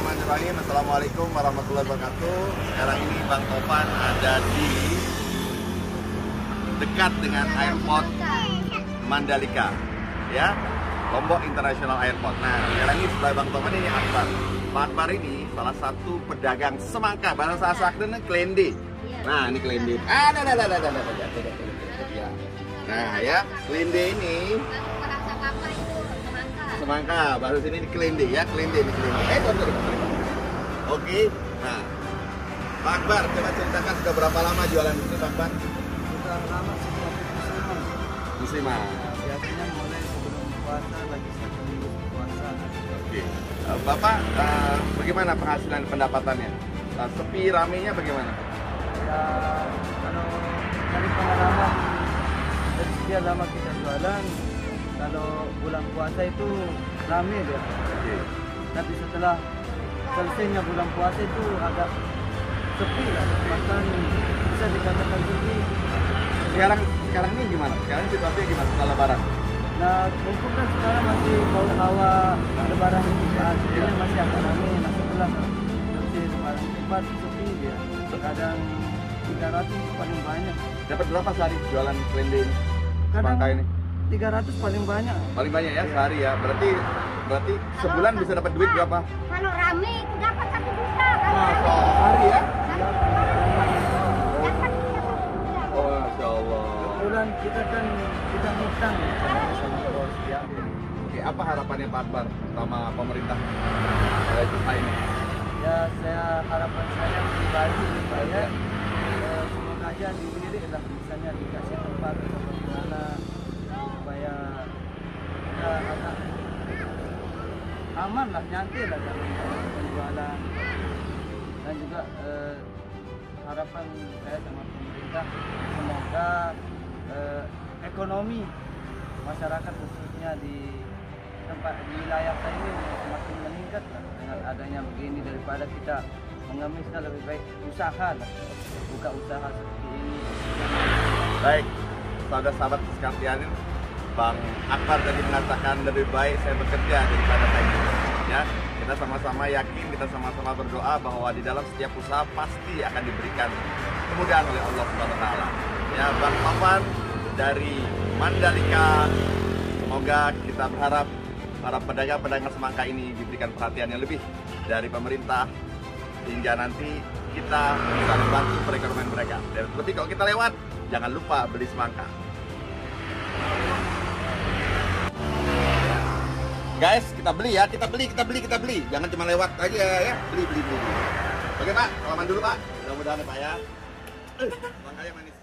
Bismillahirrahmanirrahim Assalamualaikum warahmatullahi wabarakatuh Sekarang ini Bang Topan ada di Dekat dengan airport Mandalika Ya Lombok International Airport Nah sekarang ini sebelah Bang Topan ini Akbar Pak Akbar ini salah satu pedagang semangka Barang saya sakden klende Nah ini klende Ada ada ada ada ada ada Nah ya klende ini semangka. Baru sini di Kelende ya Kelende di Kelende eh tuan. oke nah. Pak Akbar coba ceritakan sudah berapa lama jualan di sini Pak Akbar Sudah lama sejak musiman. musiman Nah, biasanya mulai sebelum puasa lagi satu minggu puasa. oke. Eh, Bapak eh, bagaimana penghasilan pendapatannya? Eh, sepi ramenya bagaimana? Ya kalau dari pengalaman dari sekian lama kita jualan, kalau bulan puasa itu rame dia. oke Tapi setelah selesainya bulan puasa itu agak sepi lah. Bahkan bisa dikatakan sepi. sekarang sekarang ini gimana sekarang situasinya gimana setelah lebaran Nah, mungkin kan sekarang masih bau hawa lebaran ini kan, jadi masih agak rame. Nah, setelah selesai lebaran cepat sepi dia. Kadang 300 itu paling banyak. dapat berapa sehari jualan Kelende ini Kadang ini 300 paling banyak. paling banyak ya sehari ya berarti berarti sebulan bisa dapat duit berapa Kalau rame itu dapat satu juta. Kalau Nah, sehari ya oh masya Allah Kebetulan kita kan kita hutang ya sama bos ya. Oke, apa harapannya Pak Akbar sama pemerintah juta ini? Ya, saya harapan saya pribadi supaya eh, semoga aja lah misalnya dikasih tempat atau bagaimana supaya kita agak aman lah nyantai lah dalam penjualan dan juga eh, harapan saya sama pemerintah semoga eh, ekonomi masyarakat khususnya di tempat di wilayah saya ini semakin meningkat lah dengan adanya begini. Daripada kita mengemisnya lebih baik usaha lah. Buka usaha seperti ini. Baik, sahabat-sahabat sekalian, Bang Akbar tadi mengatakan lebih baik saya bekerja daripada saya. Ya, kita sama-sama yakin, kita sama-sama berdoa bahwa di dalam setiap usaha pasti akan diberikan kemudahan oleh Allah Subhanahu taala. Ya, Bang Papan dari Mandalika semoga kita berharap para pedagang-pedagang semangka ini diberikan perhatian yang lebih dari pemerintah hingga nanti kita bisa membantu perekonomian mereka. Dan lebih kalau kita lewat, jangan lupa beli semangka. Guys, kita beli ya, kita beli, kita beli, kita beli. Jangan cuma lewat aja ya, beli, beli, beli. Oke Pak, salaman dulu Pak. Mudah-mudahan ya Pak ya. Eh, manis.